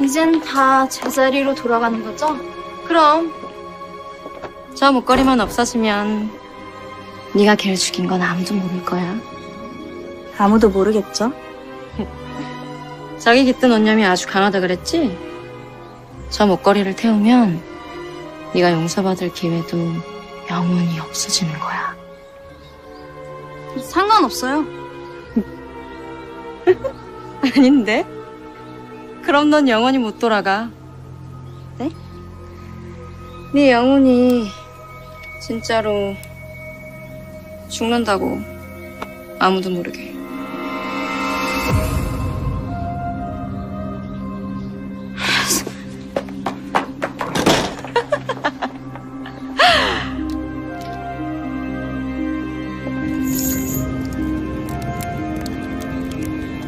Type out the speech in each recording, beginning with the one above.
이젠 다 제자리로 돌아가는 거죠? 그럼 저 목걸이만 없어지면 네가 걔를 죽인 건 아무도 모를 거야. 아무도 모르겠죠? 자기 깃든 원념이 아주 강하다 그랬지? 저 목걸이를 태우면 네가 용서받을 기회도 영원히 없어지는 거야. 상관없어요. 아닌데? 그럼 넌 영원히 못 돌아가. 네? 네 영혼이 진짜로 죽는다고 아무도 모르게.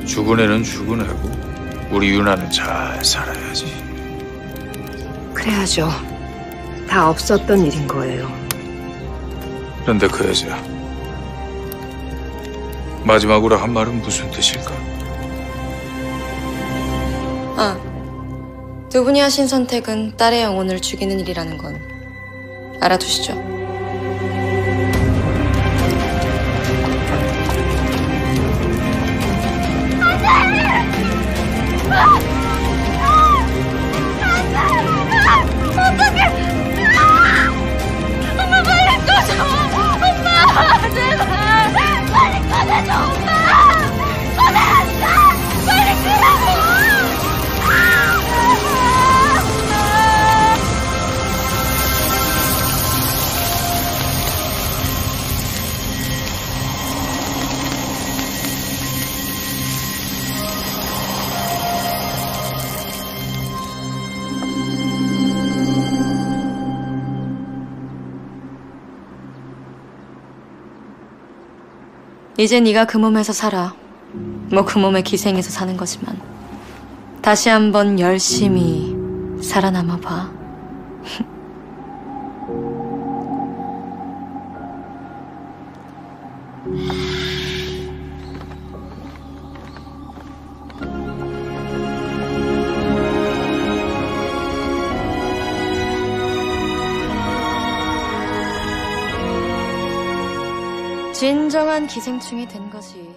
죽은 애는 죽은 애고 우리 유나는 잘 살아야지. 그래야죠. 다 없었던 일인 거예요. 그런데 그 여자 마지막으로 한 말은 무슨 뜻일까? 아, 두 분이 하신 선택은 딸의 영혼을 죽이는 일이라는 건 알아두시죠. 이제 네가 그 몸에서 살아. 뭐 그 몸의 기생에서 사는 거지만 다시 한번 열심히 살아남아 봐. 진정한 기생충이 된 거지.